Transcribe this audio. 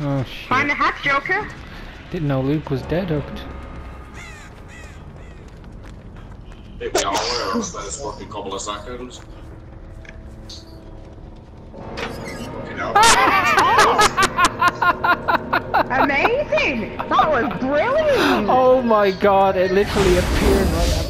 Oh shit. Find the hatch, Joker. Didn't know Luke was dead hooked. Maybe all were, else fucking worth couple of seconds. Amazing. That was brilliant. Oh my god, it literally appeared right